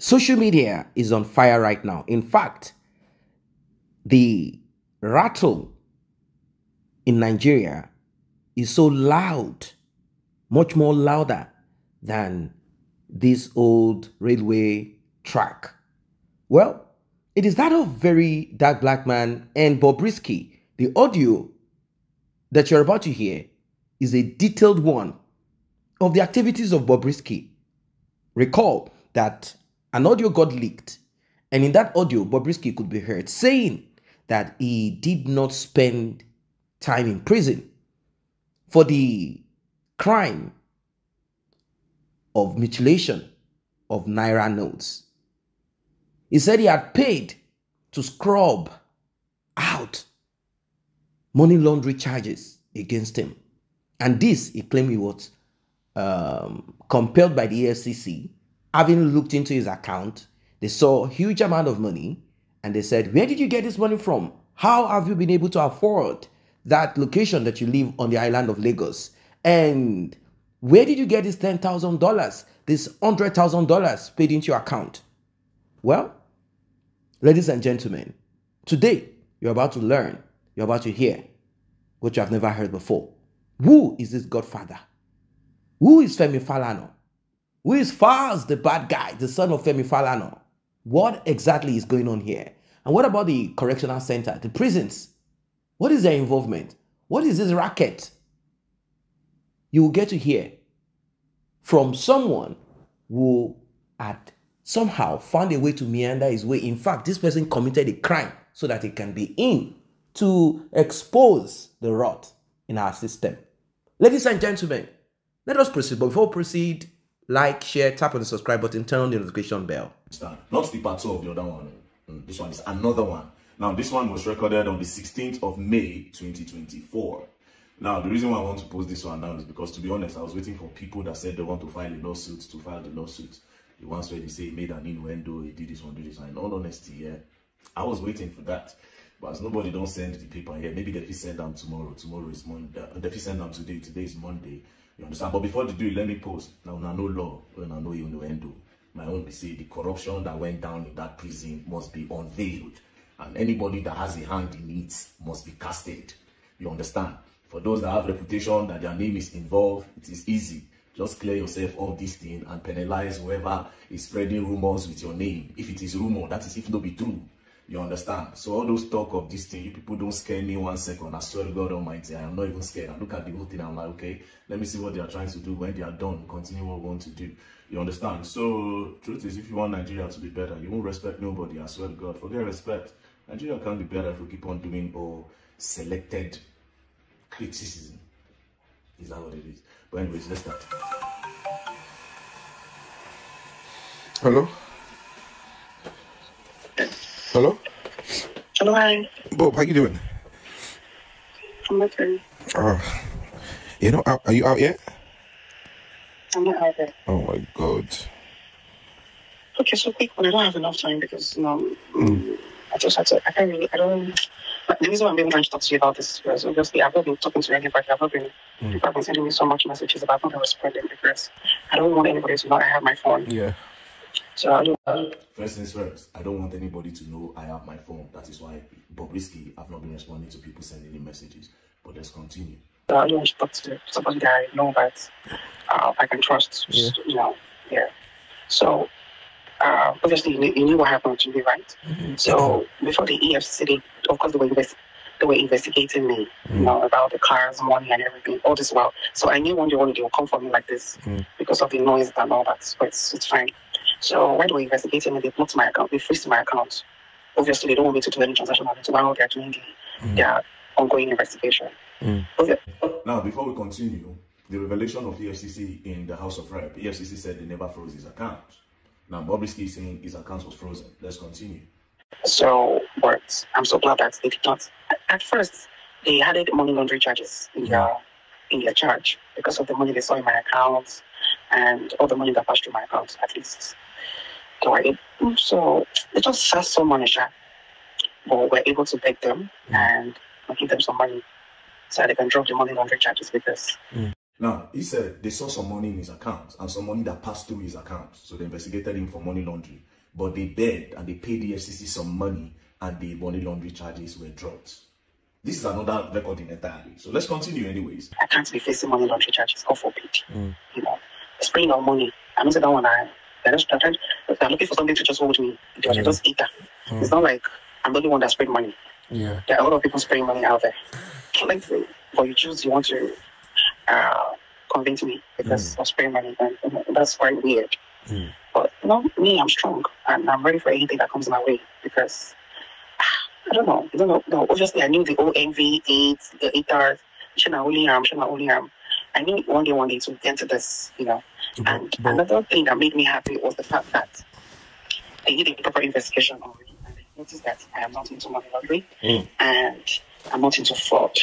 social media is on fire right now. In fact, the rattle in Nigeria is so loud, much more louder than this old railway track. Well, it is that of very dark black man and Bobrisky. The audio that you're about to hear is a detailed one of the activities of Bobrisky. Recall that an audio got leaked, and in that audio, Bobrisky could be heard saying that he did not spend time in prison for the crime of mutilation of Naira notes. He said he had paid to scrub out money laundering charges against him. And this, he claimed he was um, compelled by the EFCC, having looked into his account, they saw a huge amount of money and they said, Where did you get this money from? How have you been able to afford that location that you live on the island of Lagos? And where did you get this $10,000, this $100,000 paid into your account? Well, ladies and gentlemen, today you're about to learn, you're about to hear what you have never heard before. Who is this Godfather? Who is Femi Falana? Who is Falz, the bad guy, the son of Femi Falana? What exactly is going on here? And what about the correctional center, the prisons? What is their involvement? What is this racket? You will get to hear from someone who had somehow found a way to meander his way. In fact, this person committed a crime so that he can be in to expose the rot in our system. Ladies and gentlemen, let us proceed. But before we proceed, like, share, tap on the subscribe button, turn on the notification bell. Not the part two of the other one. Mm, this one is another one. Now, this one was recorded on the 16th of May, 2024. Now, the reason why I want to post this one now is because, to be honest, I was waiting for people that said they want to file a lawsuit to file the lawsuit. The ones where they say he made an innuendo, he did this one, did this one. In all honesty, yeah, I was waiting for that. But as nobody don't send the paper here, maybe they will send them tomorrow. Tomorrow is Monday. They will send them today. Today is Monday. You understand? But before they do it, let me post. Now, now no law. When I know you know endo. My own be say the corruption that went down in that prison must be unveiled. And anybody that has a hand in it must be casted. You understand? For those that have reputation that their name is involved, it is easy. Just clear yourself of this thing and penalize whoever is spreading rumors with your name. If it is rumor, that is if no be true. You understand? So all those talk of this thing, you people don't scare me one second. I swear to God Almighty, I am not even scared. I look at the whole thing, I'm like, okay, let me see what they are trying to do. When they are done, continue what we want to do. You understand? So truth is, if you want Nigeria to be better, you won't respect nobody. I swear to God, forget respect. Nigeria can't be better if we keep on doing all selected criticism. Is that what it is? But anyways, let's start. Hello. Hello? Hello, hi. Bob, how you doing? I'm okay. Oh, you know, are you out yet? I'm not out yet. Oh my god. Okay, so quick one. I don't have enough time because you know, mm. I just had to. I can't really. I don't. The reason why I'm even trying to talk to you about this is because obviously I've not been talking to anybody. I've not been. Mm. People have been sending me so much messages about not responding because I don't want anybody to know I have my phone. Yeah. So I don't. First things first, I don't want anybody to know I have my phone. That is why Bobrisky I've not been responding to people sending me messages. But let's continue. So I don't want to talk to somebody that I know that uh, I can trust. Yeah. You know, yeah. So uh, obviously you knew, you knew, what happened to me, right? Mm-hmm. So before the EFCC, of course, they were, invest- they were investigating me, mm-hmm. you know, about the cars, money, and everything, all this while. So I knew one day one day they would come for me like this mm-hmm. because of the noise and all that. So it's, it's fine. So when they were investigating me, they blocked my account, they freezed my account. Obviously, they don't want me to do any transaction on it while they're doing the, mm. their ongoing investigation. Mm. Okay. Now, before we continue, the revelation of EFCC in the House of Rep, EFCC said they never froze his account. Now, Bobrisky is saying his account was frozen. Let's continue. So, but I'm so glad that they did not. At first, they added money laundering charges in their in their charge because of the money they saw in my account and all the money that passed through my account, at least. So it just asked some money, but we're able to beg them mm. and give them some money so they can drop the money laundering charges with us. Mm. Now, he said they saw some money in his account and some money that passed through his account. So they investigated him for money laundering. But they begged and they paid the EFCC some money and the money laundering charges were dropped. This is another record in entirely. So let's continue anyways. I can't be facing money laundering charges. God forbid. You know, spraying of money. I don't say that one. I, they're just they're, they're looking for something to just hold me. They mm. just eat that. It's not like I'm the only one that sprayed money. Yeah. There are a lot of people spraying money out there. Like, but you choose you want to uh, convince me because mm. of spraying money, and, that's quite weird. Mm. But you know, me, I'm strong and I'm ready for anything that comes my way because I don't know. I don't know. No, obviously, I knew the ONV, AIDS, the ATARs, Shana Oliam, Shana Oliam. I knew one day, one day to get to this, you know. And but, another thing that made me happy was the fact that I did a proper investigation on me and I noticed that I am not into money laundering mm. and I'm not into fraud.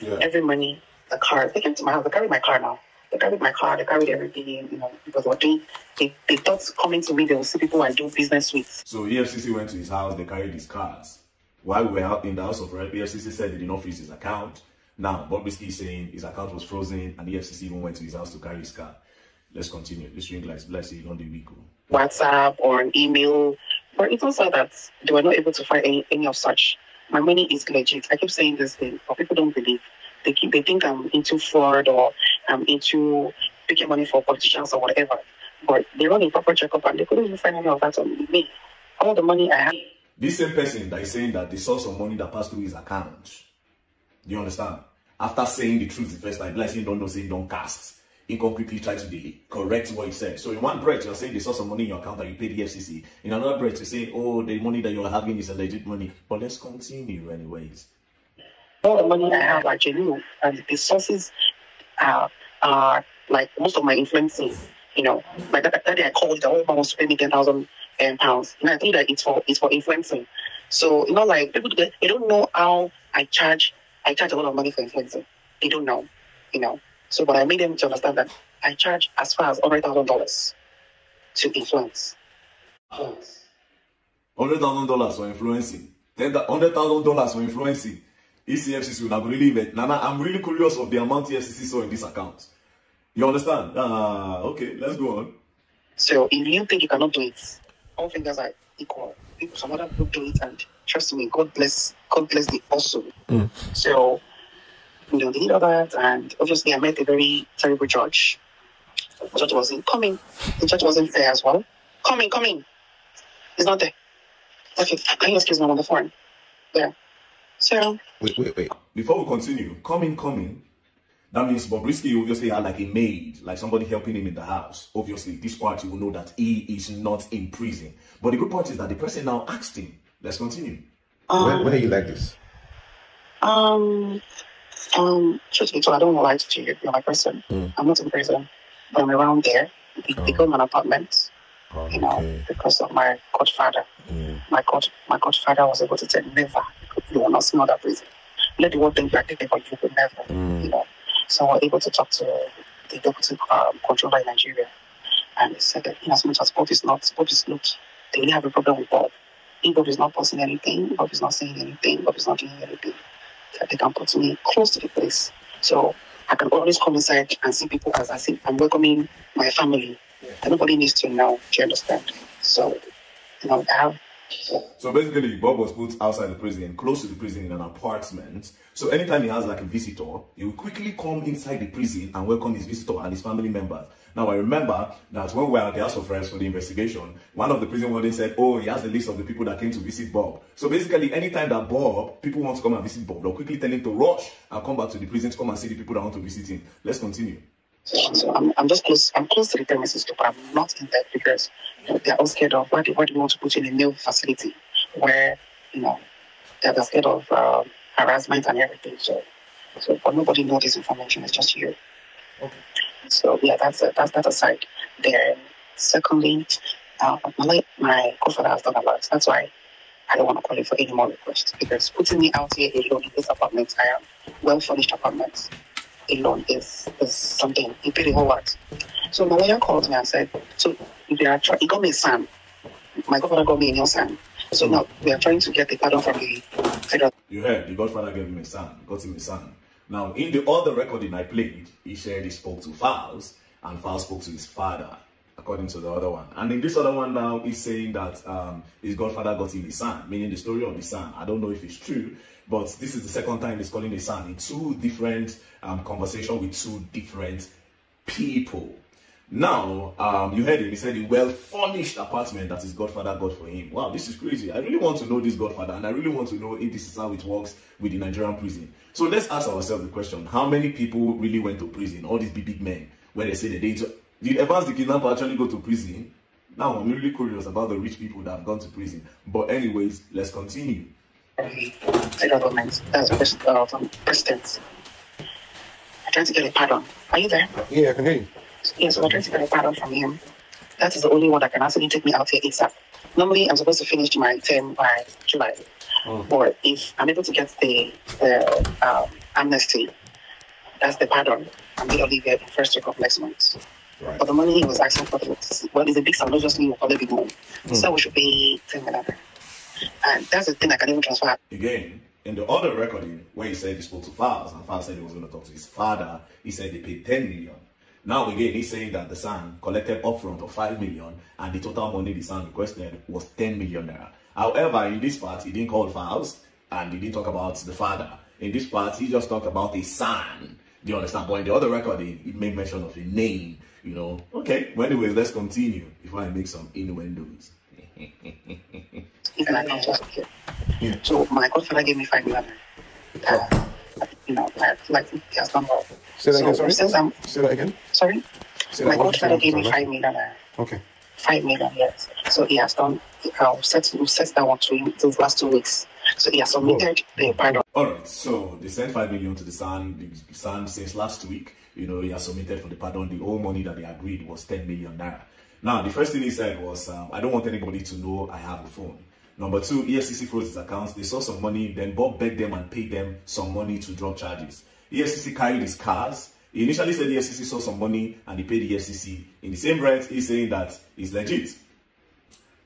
Yeah. Every money, the car, they came to my house, they carried my car now. They carried my car, they carried everything, you know, because what they, they, they thought coming to me, they will see people I do business with. So EFCC went to his house, they carried his cars. While we were out in the House of Rep, EFCC said they did not freeze his account. Now, Bobrisky is saying his account was frozen and the EFCC even went to his house to carry his car. Let's continue. This ring like let's say on the week. WhatsApp or an email. But it also that they were not able to find any, any of such. My money is legit. I keep saying this thing, but people don't believe. They keep they think I'm into fraud or I'm into picking money for politicians or whatever. But they run a proper checkup and they couldn't even find any of that on me. All the money I have. This same person that is saying that the source of money that passed through his account. Do you understand? After saying the truth the first time, like saying don't know, saying don't cast. Quickly try to correct what he said. So in one breath, you're saying they saw some money in your account that you paid the EFCC. In another breath, you're saying, oh, the money that you're having is a legit money. But let's continue anyways. All the money I have are genuine, and the sources are, are like most of my influencing. You know, like that, that day I called, the whole man was me 10,000 um, pounds. And I think that it's for, it's for influencing. So, you know, like people, they don't know how I charge, I charge a lot of money for influencing. They don't know, you know. So, but I made them to understand that I charge as far as $100,000 to influence. $100,000 for influencing. $100,000 for influencing. EFCC will not believe it. Nana, I'm really curious of the amount EFCC saw in this account. You understand? Ah, uh, okay, let's go on. So if you think you cannot do it, all fingers are equal. People, some other people do it, and trust me, God bless, God bless the also. Mm. So you know, they did all that, and obviously I met a very terrible judge. The judge wasn't coming. The judge wasn't there as well. Coming, coming. He's not there. Okay, can you excuse me on the phone? Yeah. So. Wait, wait, wait. Before we continue, coming, coming. That means Bobrisky obviously had like a maid, like somebody helping him in the house. Obviously, this part you will know that he is not in prison. But the good part is that the person now asked him. Let's continue. Um, when, when are you like this? Um, um, truth be told, I don't lie to you. You're my person. Mm. I'm not in prison, but I'm around there. They, oh. they got my apartment. Oh, you know, okay. because of my godfather. Mm. My god, my godfather was able to tell never. You will not see another prison. Let the world think like they but you will never. Mm. You know, so we're able to talk to the deputy um, controller in Nigeria, and he said that in as much as Bob is not, Bob is not, they really have a problem with Bob. If Bob is not posting anything, Bob is not saying anything, Bob is not doing anything that they can put me close to the place. So I can always come inside and see people as I see I'm welcoming my family. And nobody needs to know. Do you understand? So, you know, I have. So basically, Bob was put outside the prison, close to the prison in an apartment. So anytime he has like a visitor, he will quickly come inside the prison and welcome his visitor and his family members. Now, I remember that when we were at the House of Friends for the investigation, one of the prison wardens said, oh, he has the list of the people that came to visit Bob. So basically, anytime that Bob, people want to come and visit Bob, they'll quickly tell him to rush and come back to the prison to come and see the people that want to visit him. Let's continue. So I'm, I'm just close. I'm close to the premises, but I'm not in there because they're all scared of why do, why do we want to put in a new facility where you know they're, scared of uh, harassment and everything. So, so but nobody knows this information. It's just you. Okay. So yeah, that's a, that's that aside. Then secondly, uh, my my godfather has done a lot. That's why I don't want to call it for any more requests because putting me out here alone in this apartment, I am well furnished apartment alone is is something. A whole. So my lawyer called me and said, so they are trying. He got me a son. My godfather got me a new son. So now we are trying to get the pardon from the federal. You heard the Godfather gave him a son, got him a son. Now, in the other recording I played, he said he spoke to Falz, and Falz spoke to his father, according to the other one. And in this other one now, he's saying that um, his godfather got him a son, meaning the story of the son. I don't know if it's true, but this is the second time he's calling a son in two different um, conversations with two different people. Now, um, you heard him, he said a well-furnished apartment that his godfather got for him. Wow, this is crazy. I really want to know this godfather, and I really want to know if this is how it works with the Nigerian prison. So let's ask ourselves the question, how many people really went to prison? All these big, big men, where they say they did. Did Evans the kidnapper actually go to prison? Now, I'm really curious about the rich people that have gone to prison. But anyways, let's continue. Federal government, that's uh, from president. I'm trying to get a pardon. Are you there? Yeah, I can hear you. Yes, I'm trying to get a pardon from him. That is the only one that can actually take me out here ASAP. Normally, I'm supposed to finish my term by July. Oh. But if I'm able to get the, the um, amnesty, that's the pardon, I'm going to leave here in first week of next month. Right. But the money he was asking for, well, it's a big sum, obviously, we'll call it big money. Hmm. So we should pay 10 million. And that's the thing I can even. Again, in the other recording, where he said he spoke to Falz, and Falz said he was going to talk to his father, he said they paid 10 million. Now again, he's saying that the son collected upfront of 5 million, and the total money the son requested was 10 million naira. However, in this part, he didn't call Falz, and he didn't talk about the father. In this part, he just talked about a son. Do you understand? But in the other recording, he made mention of a name, you know. Okay, well, anyways, let's continue before I make some innuendos. Even I can't just here. Yeah. So my godfather gave me 5 million. Uh, you know, like, like he has done well. Say that again, So sorry. since I'm, Say that again. sorry? Say My that one godfather more gave me time, 5 million. Uh, Okay. five million yes. So he has done I'll set we'll set that one to him these last two weeks. So he has submitted the pardon. All right, so they sent five million to the son. The son since last week, you know, he has submitted for the pardon. The whole money that they agreed was 10 million naira. Now, the first thing he said was, um, I don't want anybody to know I have a phone. Number two, E EFCC froze his accounts. They saw some money, then Bob begged them and paid them some money to drop charges. E EFCC carried his cars. He initially said E EFCC saw some money and he paid the. In the same breath, he's saying that it's legit.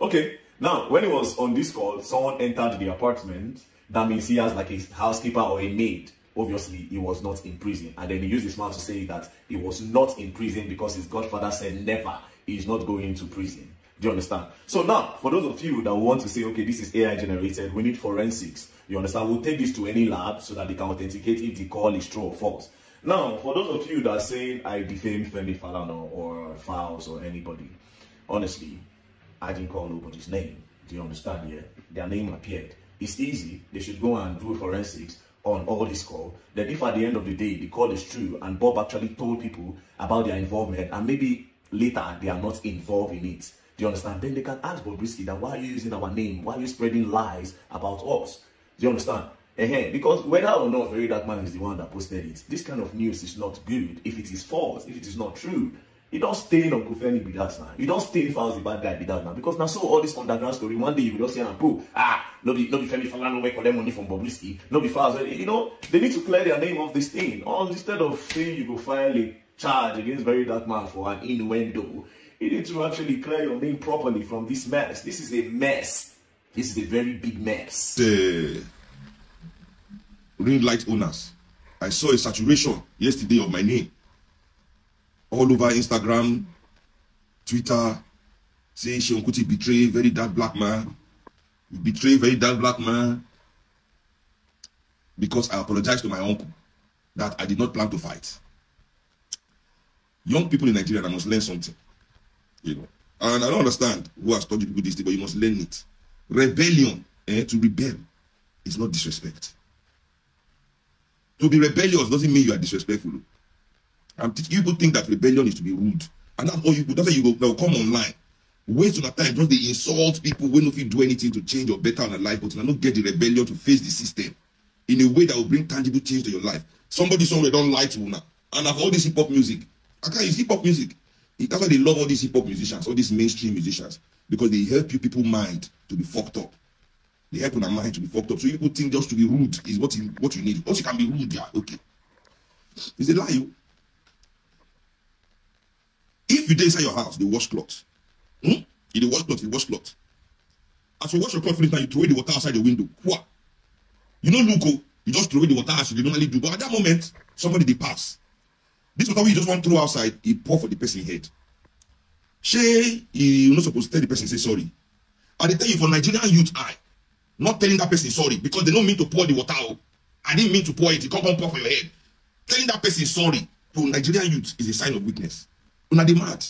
Okay, now when he was on this call, someone entered the apartment. That means he has like a housekeeper or a maid. Obviously, he was not in prison. And then he used his mouth to say that he was not in prison because his godfather said never, is not going to prison. Do you understand? So now, for those of you that want to say, okay, this is AI generated, we need forensics. You understand? We'll take this to any lab so that they can authenticate if the call is true or false. Now, for those of you that are saying I defamed Femi Falana or Falz or anybody, honestly, I didn't call nobody's name. Do you understand? Yeah, their name appeared. It's easy. They should go and do forensics on all this call. Then, if at the end of the day the call is true and Bob actually told people about their involvement, and maybe later they are not involved in it, do you understand? Then they can ask Bobrisky that why are you using our name? Why are you spreading lies about us? Do you understand? uh Because whether or not Very Dark Man is the one that posted it, this kind of news is not good if it is false, if it is not true. You don't stay in Uncle Femi that now. You don't stay in Falz the bad guy that now. Because now so all this underground story, one day you will just say and boo, ah, no be no be Femi Falana wey collect money from Bobrisky, no be. You know, they need to clear their name of this thing. All instead of saying you go file a charge against Very Dark Man for an innuendo, you need to actually clear your name properly from this mess. This is a mess. This is a very big mess. the ring light owners. I saw a saturation yesterday of my name all over Instagram, Twitter, saying Seun Kuti betray very dark black man. Betray very dark black man because I apologized to my uncle that I did not plan to fight. Young people in Nigeria I must learn something, you know. And I don't understand who has taught you people this thing, but you must learn it. Rebellion, eh, to rebel, is not disrespect. To be rebellious doesn't mean you are disrespectful. I'm teach- you people think that rebellion is to be rude. And that's all you that's why you go they'll come online. Waste your time, just they insult people when if you do anything to change or better on a life, but you not get the rebellion to face the system in a way that will bring tangible change to your life. Somebody somewhere don't like to now. And have all this hip hop music. I can't use hip hop music. That's why they love all these hip hop musicians, all these mainstream musicians, because they help you people mind to be fucked up. They help your mind to be fucked up. So you people think just to be rude is what you what you need. Once you can be rude, yeah, okay. It's a lie. you. If you dey inside your house, they wash clothes. Hmm? You dey wash clothes, you wash clothes. As you wash your clothes now, you throw the water outside the window. What? You no look oh. You just throw the water as you normally do. But at that moment, somebody they pass. This water we just want to throw outside, he pour for the person head. She, you not supposed to tell the person say sorry. I tell you for Nigerian youth eye, not telling that person sorry because they don't mean to pour the water out. I didn't mean to pour it. It come on pour for your head. Telling that person sorry to Nigerian youth is a sign of weakness. Una they mad.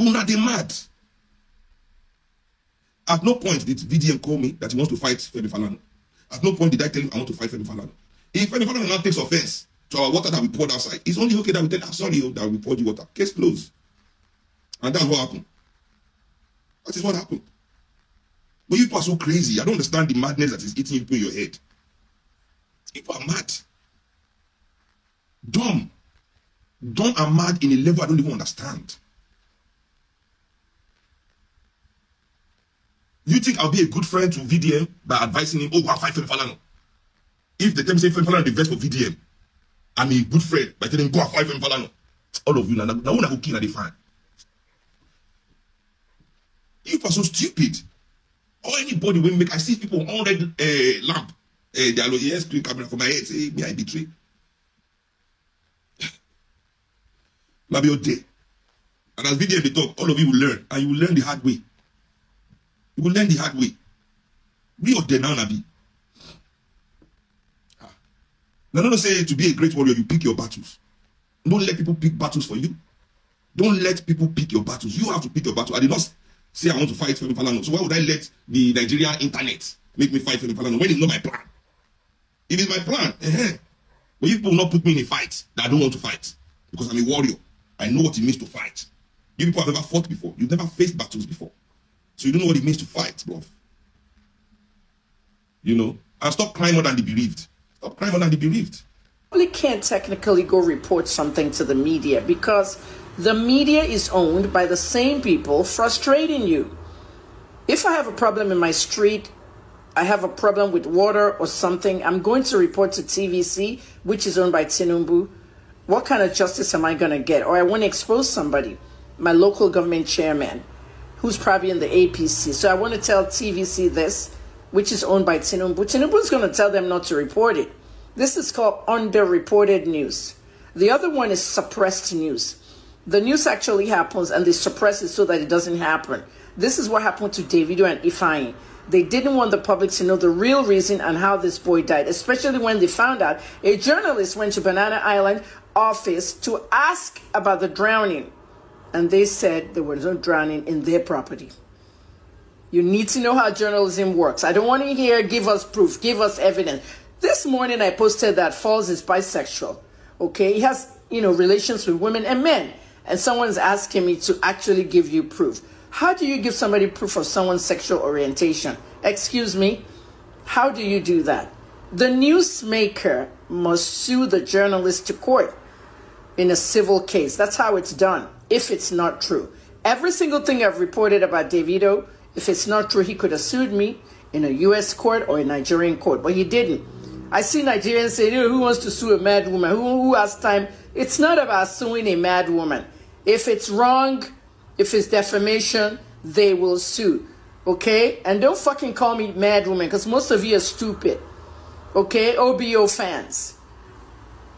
Una they mad. At no point did VDM call me that he wants to fight Femi Falana. At no point did I tell him I want to fight Femi Falana. If Femi Falana now takes offense to our water that we poured outside, it's only okay that we tell him, sorry, oh, that we poured you water. Case closed. And that's what happened. That is what happened. But you people are so crazy. I don't understand the madness that is eating into your head. People are mad. Dumb. Dumb and mad in a level I don't even understand. You think I'll be a good friend to VDM by advising him, oh, and fight Femi Falana? If the time say Femi Falana the best for VDM, I'm a good friend by telling him, go and fight Femi Falana. All of you, now, now, now, who kill the fan? You are so stupid. Or anybody will make, I see people on red uh, lamp, uh, they are like, yes, screen camera for my head, say, me, I betray. Maybe your day. And as VDM they talk, all of you will learn, and you will learn the hard way. You will learn the hard way. Be of the now, Nabi. Now, don't say to be a great warrior, you pick your battles. Don't let people pick battles for you. Don't let people pick your battles. You have to pick your battle. I did not say I want to fight Femi Falana. So why would I let the Nigerian internet make me fight Femi Falana when it's not my plan? It is my plan. Uh-huh. But you people will not put me in a fight that I don't want to fight because I'm a warrior. I know what it means to fight. You people have never fought before. You've never faced battles before. So you don't know what it means to fight, bro. You know? And stop crying more than the bereaved. Oh, Stop crying more than the bereaved. Can't technically go report something to the media because the media is owned by the same people frustrating you. If I have a problem in my street, I have a problem with water or something, I'm going to report to TVC, which is owned by Tinubu. What kind of justice am I going to get? Or I want to expose somebody, my local government chairman who's probably in the APC. So I want to tell TVC this, which is owned by Tinubu. Tinubu is going to tell them not to report it. This is called underreported news. The other one is suppressed news. The news actually happens and they suppress it so that it doesn't happen. This is what happened to Davido and Ifeanyi. They didn't want the public to know the real reason and how this boy died, especially when they found out a journalist went to Banana Island office to ask about the drowning and they said there was no drowning in their property. You need to know how journalism works. I don't want to hear give us proof, give us evidence. This morning I posted that Falz is bisexual. Okay, he has you know relations with women and men, and someone's asking me to actually give you proof. How do you give somebody proof of someone's sexual orientation? Excuse me, how do you do that? The newsmaker must sue the journalist to court in a civil case. That's how it's done if it's not true. Every single thing I've reported about Davido, if it's not true, he could have sued me in a U.S. court or a Nigerian court, but he didn't. I see Nigerians say, who wants to sue a mad woman? Who, who has time? It's not about suing a mad woman. If it's wrong, if it's defamation, they will sue. Okay? And don't fucking call me mad woman because most of you are stupid. Okay? OBO fans.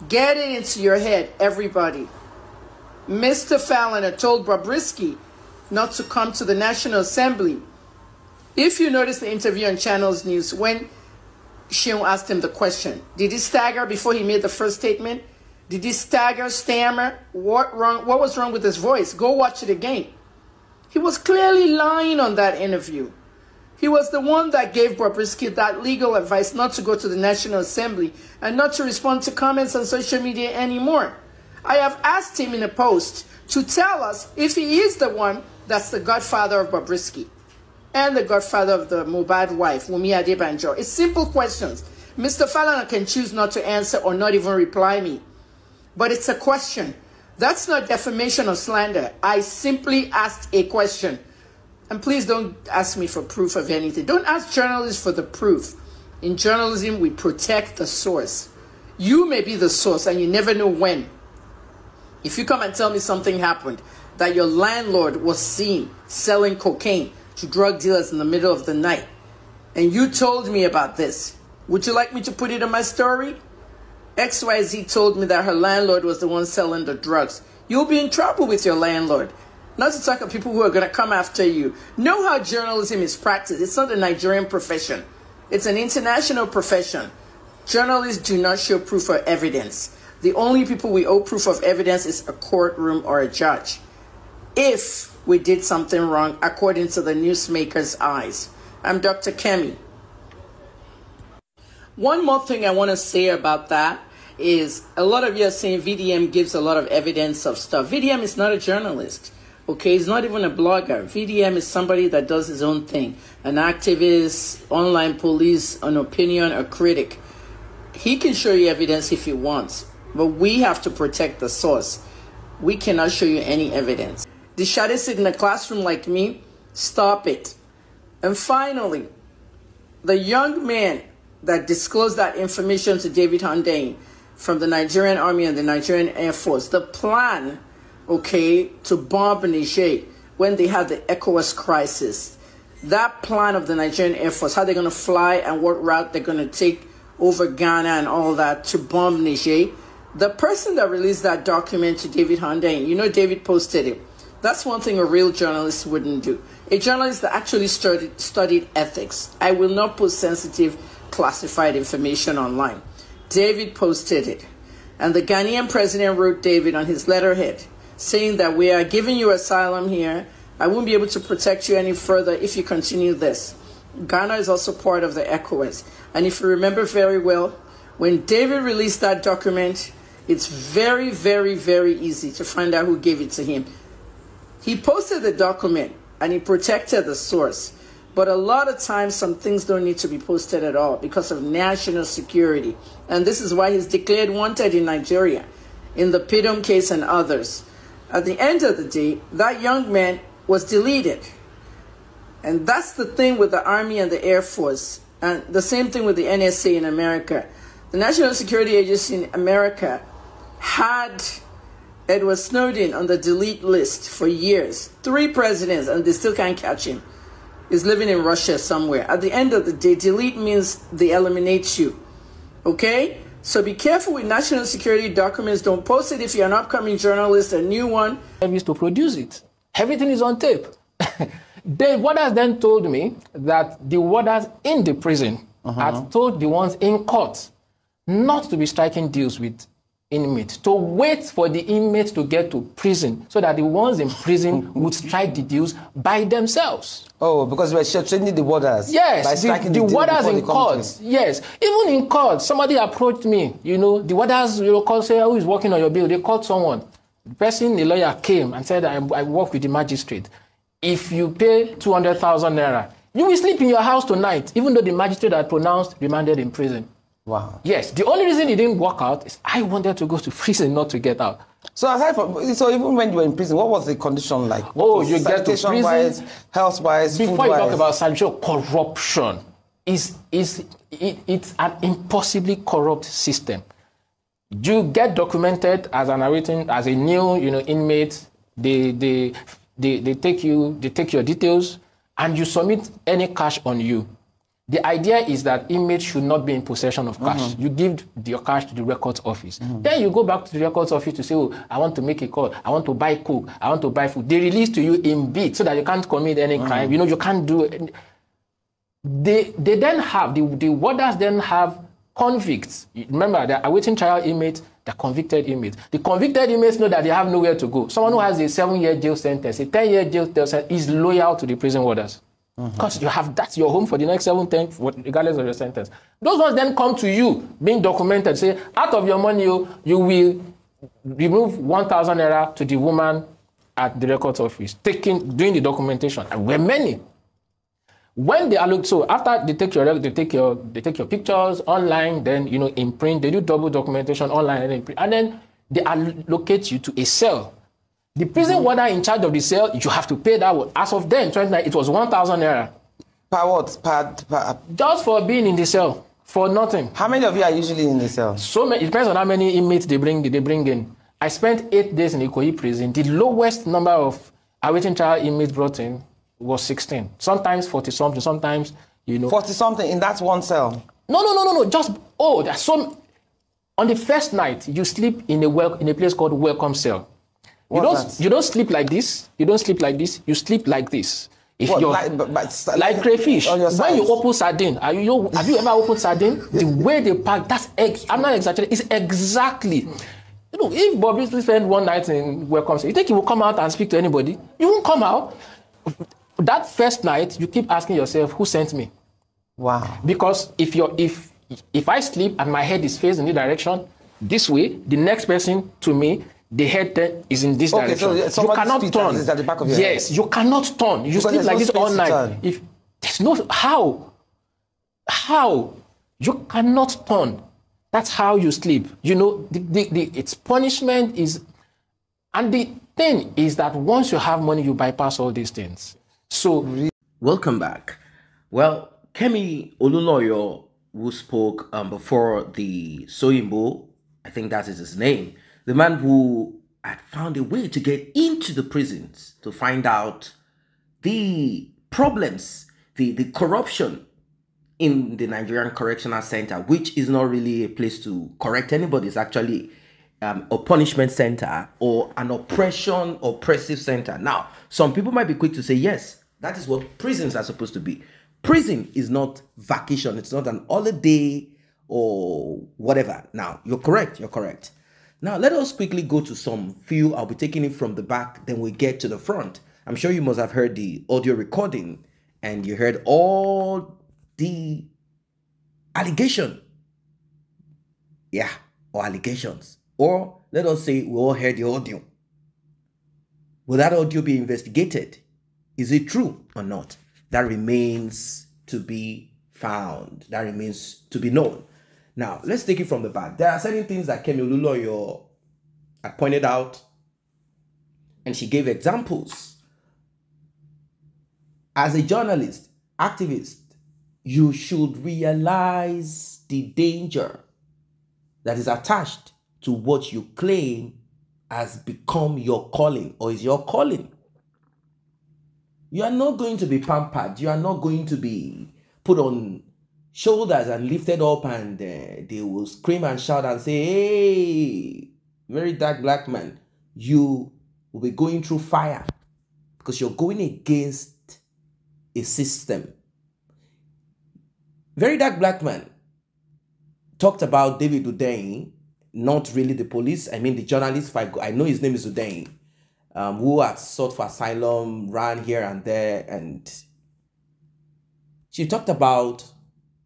Get it into your head, everybody. Mr. Fallon told Bobrisky not to come to the National Assembly. If you notice the interview on Channels News, when Seun asked him the question, did he stagger before he made the first statement? Did he stagger, stammer? What wrong? What was wrong with his voice? Go watch it again. He was clearly lying on that interview. He was the one that gave Bobrisky that legal advice not to go to the National Assembly and not to respond to comments on social media anymore. I have asked him in a post to tell us if he is the one that's the godfather of Bobrisky and the godfather of the Mohbad wife, Wunmi Adebanjo. It's simple questions. Mr. Fallon can choose not to answer or not even reply me. But it's a question. That's not defamation or slander. I simply asked a question. And please don't ask me for proof of anything. Don't ask journalists for the proof. In journalism, we protect the source. You may be the source and you never know when. If you come and tell me something happened, that your landlord was seen selling cocaine to drug dealers in the middle of the night, and you told me about this. Would you like me to put it in my story? XYZ told me that her landlord was the one selling the drugs. You'll be in trouble with your landlord. Not to talk of people who are going to come after you. Know how journalism is practiced. It's not a Nigerian profession, it's an international profession. Journalists do not show proof or evidence. The only people we owe proof of evidence is a courtroom or a judge. If we did something wrong according to the newsmaker's eyes. I'm Dr. Kemi. One more thing I want to say about that is a lot of you are saying VDM gives a lot of evidence of stuff. VDM is not a journalist. Okay, he's not even a blogger. VDM is somebody that does his own thing. An activist, online police, an opinion, a critic. He can show you evidence if he wants, but we have to protect the source. We cannot show you any evidence. The shadow sit in a classroom like me, stop it. And finally, the young man that disclosed that information to David Hundeyin from the Nigerian Army and the Nigerian Air Force, the plan, okay, to bomb Niger when they had the ECOWAS crisis, that plan of the Nigerian Air Force, how they're going to fly and what route they're going to take over Ghana and all that to bomb Niger, the person that released that document to David Hundeyin, you know, David posted it. That's one thing a real journalist wouldn't do. A journalist that actually studied, studied ethics. I will not put sensitive, classified information online. David posted it. And the Ghanaian president wrote David on his letterhead saying that we are giving you asylum here. I won't be able to protect you any further if you continue this. Ghana is also part of the ECOWAS. And if you remember very well, when David released that document, it's very, very, very easy to find out who gave it to him. He posted the document and he protected the source. But a lot of times, some things don't need to be posted at all because of national security. And this is why he's declared wanted in Nigeria, in the Pidum case and others. At the end of the day, that young man was deleted. And that's the thing with the Army and the Air Force. And the same thing with the NSA in America. The National Security Agency in America had Edward Snowden on the delete list for years. Three presidents, and they still can't catch him. He's living in Russia somewhere. At the end of the day, delete means they eliminate you. Okay? So be careful with national security documents. Don't post it if you're an upcoming journalist, a new one. Service to produce it. Everything is on tape. the warders then told me that the warders in the prison uh-huh. had told the ones in court not to be striking deals with inmate to wait for the inmate to get to prison so that the ones in prison would strike the deals by themselves. Oh, because we're changing the warders. Yes, the, the, the warders in court. Yes, even in court, somebody approached me. You know, the warders, you know, call say who is working on your bill. They called someone. The person, the lawyer came and said, I, I work with the magistrate. If you pay two hundred thousand naira, you will sleep in your house tonight, even though the magistrate had pronounced remanded in prison. Wow. Yes, the only reason it didn't work out is I wanted to go to prison, not to get out. So aside from so even when you were in prison, what was the condition like? Oh, what oh, you get to prison, wise, health wise, before you talk about sanitation, corruption is is it, it's an impossibly corrupt system. You get documented as an awaiting as a new you know inmate. They they they, they take you they take your details and you submit any cash on you the idea is that inmates should not be in possession of cash. Mm-hmm. You give your cash to the records office. Mm-hmm. Then you go back to the records office to say, oh, I want to make a call. I want to buy coke. I want to buy food. They release to you in bits so that you can't commit any mm-hmm. crime. You know, you can't do it. They, they then have, the, the warders then have convicts. Remember, they're awaiting trial inmates, the convicted inmates. The convicted inmates know that they have nowhere to go. Someone who has a seven-year jail sentence, a 10-year jail sentence, is loyal to the prison warders. Because mm-hmm. you have that's your home for the next seven, ten, regardless of your sentence. Those ones then come to you, being documented, say, out of your money, you, you will remove 1,000 naira to the woman at the records office, taking, doing the documentation. And we're many. When they allocate, so after they take your, they take your, they take your pictures online, then, you know, in print, they do double documentation online and in print, and then they allocate you to a cell the prison warden in charge of the cell, you have to pay that one. As of then, 29, it was 1,000 naira. Per what? Per, per, Just for being in the cell, for nothing. How many of you are usually in the cell? So many, it depends on how many inmates they bring, they bring in. I spent eight days in Ikoyi prison. The lowest number of awaiting trial inmates brought in was 16. Sometimes 40 something, sometimes You know. 40 something in that one cell. No, no, no, no, no. Just oh, there's some. On the first night, you sleep in a wel- in a place called welcome cell. You What's don't that? you don't sleep like this. You don't sleep like this. You sleep like this. If What, you're like- but- but- like crayfish, when you open sardine, are you have you ever opened sardine? the way they pack, that's ex- I'm not exaggerating. It's exactly. You know, if Bobby spend one night in welcome you think he will come out and speak to anybody? You won't come out. That first night, you keep asking yourself, who sent me? Wow. Because if you're if if I sleep and my head is facing the direction this way, the next person to me, the head then is in this Okay, so direction. you cannot turn. is at the back of your yes, you cannot turn. You Because sleep like no this all night. turn. If there's no how, how you cannot turn. That's how you sleep. You know, the, the, the, its punishment is, and the thing is that once you have money, you bypass all these things. So Welcome back. Well, Kemi Olunloyo, who spoke um, before the Soyombo, I think that is his name, the man who had found a way to get into the prisons to find out the problems, the, the corruption in the Nigerian Correctional Center, which is not really a place to correct anybody. It's actually um, a punishment center or an oppression, oppressive center. Now, some people might be quick to say, yes, that is what prisons are supposed to be. Prison is not vacation, it's not an holiday or whatever. Now, you're correct, you're correct. Now, let us quickly go to some few. I'll be taking it from the back, then we get to the front. I'm sure you must have heard the audio recording and you heard all the allegation. Yeah, or allegations. Or let us say we all heard the audio. Will that audio be investigated? Is it true or not? That remains to be found. That remains to be known. Now, let's take it from the back. There are certain things that Kemi Olunloyo had pointed out, and she gave examples. As a journalist, activist, you should realize the danger that is attached to what you claim has become your calling or is your calling. You are not going to be pampered. You are not going to be put on shoulders and lifted up, and uh, they will scream and shout and say, Hey, very dark black man, you will be going through fire because you're going against a system. Very dark black man talked about David Udain, not really the police. I mean the journalist. I, I know his name is Udain, um, who had sought for asylum, ran here and there, and she talked about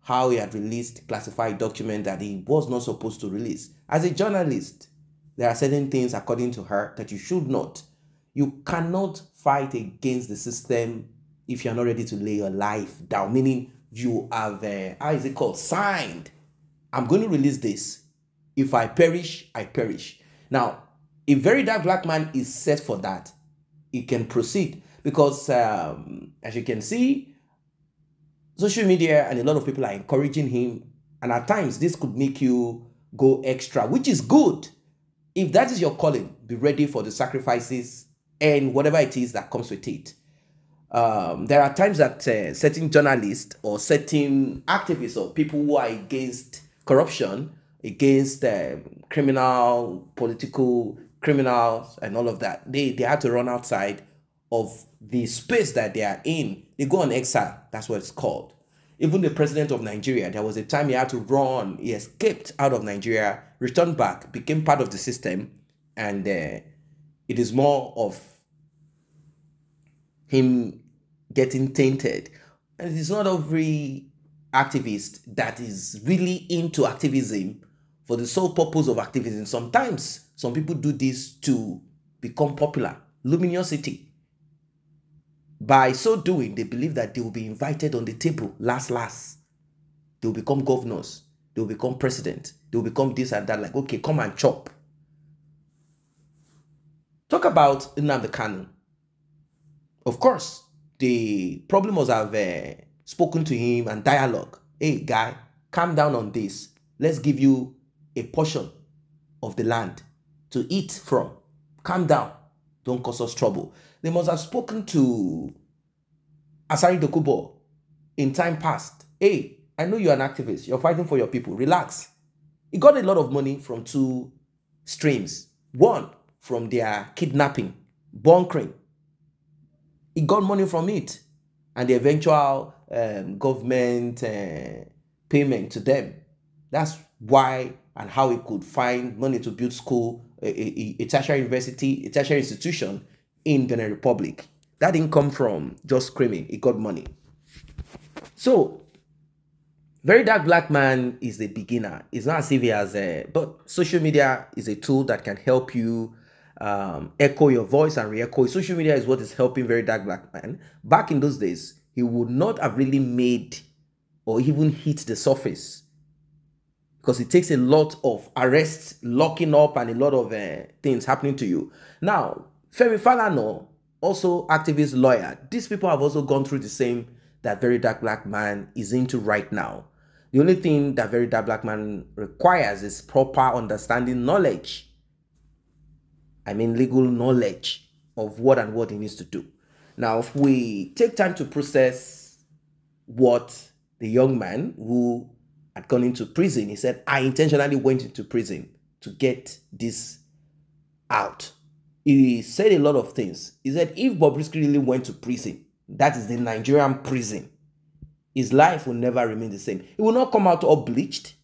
how he had released classified document that he was not supposed to release. As a journalist, there are certain things, according to her, that you should not. You cannot fight against the system if you're not ready to lay your life down. Meaning, you have, uh, how is it called, signed. I'm going to release this. If I perish, I perish. Now, a very dark black man is set for that. He can proceed because, um, as you can see, social media and a lot of people are encouraging him. And at times, this could make you go extra, which is good. If that is your calling, be ready for the sacrifices and whatever it is that comes with it. Um, there are times that uh, certain journalists or certain activists or people who are against corruption, against um, criminal, political criminals, and all of that, they, they have to run outside of the space that they are in. They go on exile. That's what it's called. Even the president of Nigeria, there was a time he had to run. He escaped out of Nigeria, returned back, became part of the system, and uh, it is more of him getting tainted. And it's not every activist that is really into activism for the sole purpose of activism. Sometimes some people do this to become popular. Luminosity. By so doing, they believe that they will be invited on the table last, last. They will become governors. They will become president. They will become this and that. Like, okay, come and chop. Talk about Nnamdi Kanu. Of course, the problem was I've uh, spoken to him and dialogue. Hey, guy, calm down on this. Let's give you a portion of the land to eat from. Calm down. Don't cause us trouble. They must have spoken to Asari Dokubo in time past, hey, I know you're an activist, you're fighting for your people, relax. He got a lot of money from two streams. One, from their kidnapping, bunkering. He got money from it and the eventual um, government uh, payment to them. That's why and how he could find money to build school, a, a, tertiary university, a tertiary institution in Benin Republic. That didn't come from just screaming. it got money. So, very dark black man is a beginner. It's not as if he has a, but social media is a tool that can help you um, echo your voice and re-echo. Social media is what is helping very dark black man. Back in those days, he would not have really made or even hit the surface because it takes a lot of arrests, locking up, and a lot of uh, things happening to you. Now, Femi Falana, also activist lawyer, these people have also gone through the same that Very Dark Black Man is into right now. The only thing that Very Dark Black Man requires is proper understanding knowledge. I mean, legal knowledge of what and what he needs to do. Now, if we take time to process what the young man who had gone into prison, he said, I intentionally went into prison to get this out. He said a lot of things. He said, if Bobrisky really went to prison, that is the Nigerian prison, his life will never remain the same. He will not come out all bleached.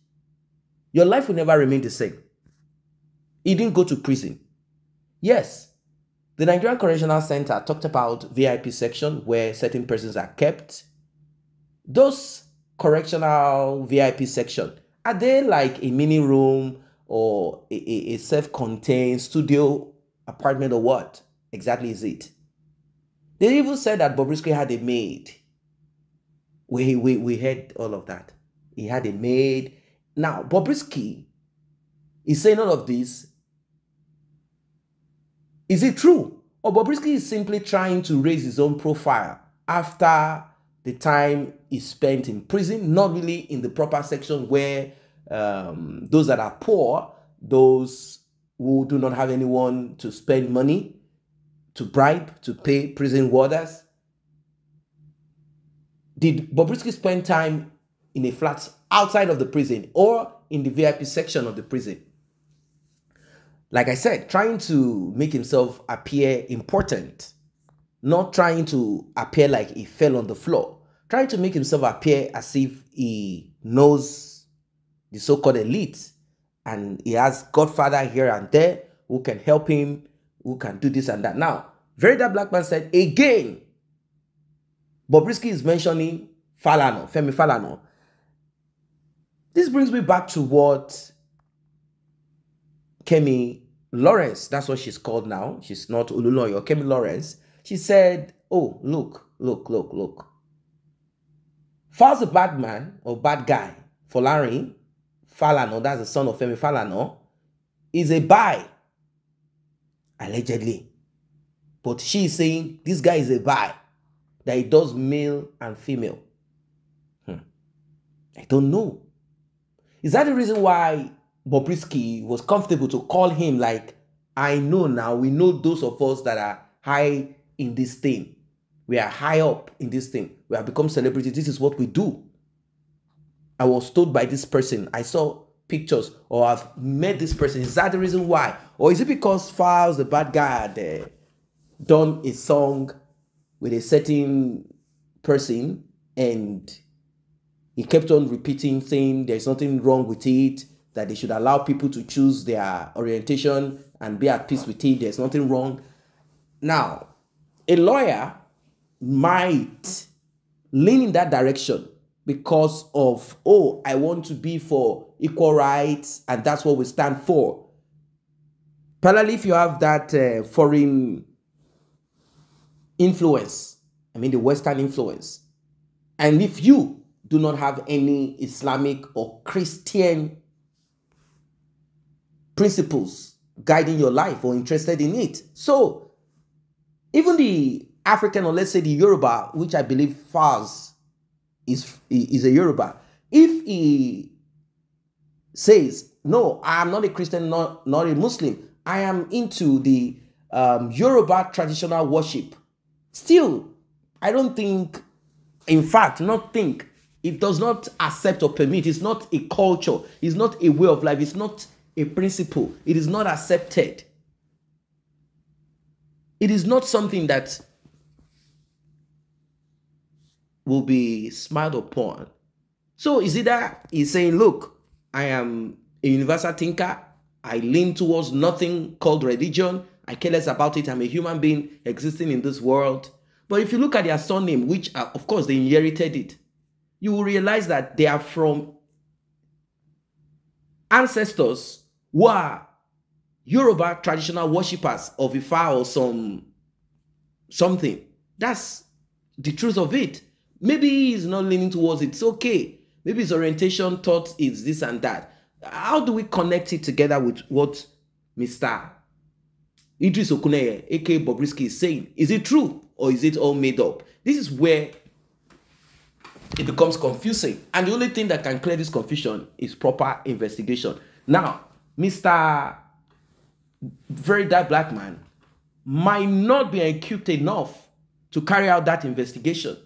Your life will never remain the same. He didn't go to prison. Yes, the Nigerian Correctional Center talked about VIP section where certain persons are kept. Those correctional VIP section, are they like a mini room or a, a, a self-contained studio apartment or what exactly is it? They even said that Bobrisky had a maid. We, we, we heard all of that. He had a maid. Now, Bobrisky is saying all of this is it true? Or Bobrisky is simply trying to raise his own profile after the time he spent in prison, not really in the proper section where um, those that are poor, those who do not have anyone to spend money, to bribe, to pay prison warders. Did Bobrisky spend time in a flat outside of the prison or in the VIP section of the prison? like I said, trying to make himself appear important, not trying to appear like he fell on the floor, trying to make himself appear as if he knows the so called elite and he has Godfather here and there who can help him, who can do this and that. Now, Very Dark Black Man said again, Bobrisky is mentioning Falana, Femi Falana. This brings me back to what Kemi Lawrence, that's what she's called now. She's not Olunloyo, Kemi Lawrence. She said, Oh, look, look, look, look. Falz a bad man or bad guy. For Larry Falano, that's the son of Femi Falana, is a bi. Allegedly. But she is saying this guy is a bi. That he does male and female. Hmm. I don't know. Is that the reason why Bobrisky was comfortable to call him like, I know now, we know those of us that are high in this thing. We are high up in this thing. We have become celebrities. This is what we do. I was told by this person. I saw pictures or I've met this person. Is that the reason why? Or is it because Falz, the bad guy, had uh, done a song with a certain person and he kept on repeating, saying there's nothing wrong with it that they should allow people to choose their orientation and be at peace with it. There's nothing wrong. Now, a lawyer might lean in that direction because of, oh, I want to be for equal rights and that's what we stand for. Parallelly, if you have that uh, foreign influence, I mean the Western influence, and if you do not have any Islamic or Christian principles guiding your life or interested in it. So, even the African, or let's say the Yoruba, which I believe Falz is, is a Yoruba, if he says, No, I am not a Christian, not, not a Muslim, I am into the um, Yoruba traditional worship, still, I don't think in fact, not think. It does not accept or permit. It's not a culture. It's not a way of life. It's not a principle. It is not accepted. It is not something that will be smiled upon. So is it that he's saying, look, I am a universal thinker. I lean towards nothing called religion. I care less about it. I'm a human being existing in this world. But if you look at their surname, which uh, of course they inherited it, you will realize that they are from ancestors who are Yoruba traditional worshippers of Ifa or some something. That's the truth of it. Maybe he's not leaning towards it. It's okay. Maybe his orientation thought is this and that. How do we connect it together with what Mr. Idris Okuneye, aka Bobrisky, is saying? Is it true or is it all made up? This is where it becomes confusing. And the only thing that can clear this confusion is proper investigation. Now, Mr. Very Dark Black Man might not be acute enough to carry out that investigation.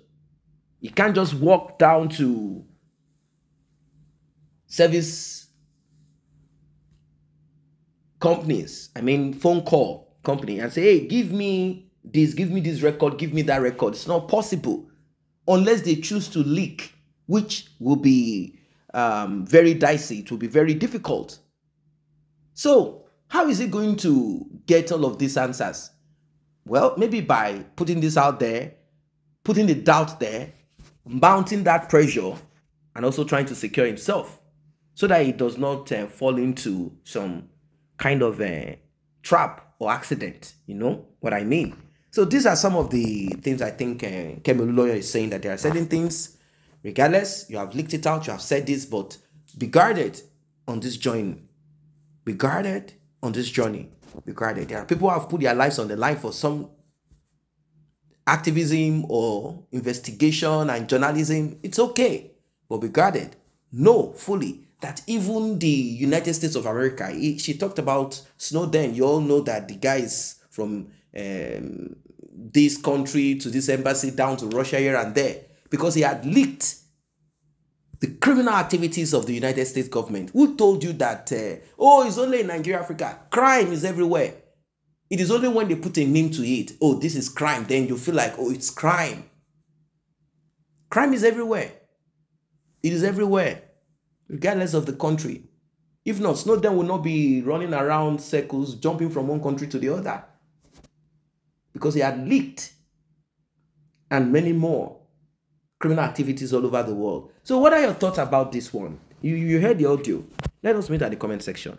He can't just walk down to service companies, I mean, phone call company, and say, hey, give me this, give me this record, give me that record. It's not possible unless they choose to leak, which will be um, very dicey. It will be very difficult. So, how is it going to get all of these answers? Well, maybe by putting this out there, putting the doubt there, mounting that pressure, and also trying to secure himself so that he does not uh, fall into some kind of a trap or accident. You know what I mean? So these are some of the things I think uh, Kemi Lawyer is saying that there are certain things, regardless, you have leaked it out, you have said this, but be guarded on this journey. Be guarded on this journey. Be guarded. There are people who have put their lives on the line for some activism or investigation and journalism. It's okay, but be guarded. Know fully that even the United States of America, he, she talked about Snowden. You all know that the guys from um, this country to this embassy down to Russia here and there because he had leaked the criminal activities of the United States government. Who told you that, uh, oh, it's only in Nigeria, Africa? Crime is everywhere. It is only when they put a name to it, oh, this is crime, then you feel like, oh, it's crime. Crime is everywhere. It is everywhere, regardless of the country. If not, Snowden will not be running around circles, jumping from one country to the other because he had leaked and many more criminal activities all over the world. So, what are your thoughts about this one? You, you heard the audio. Let us meet at the comment section.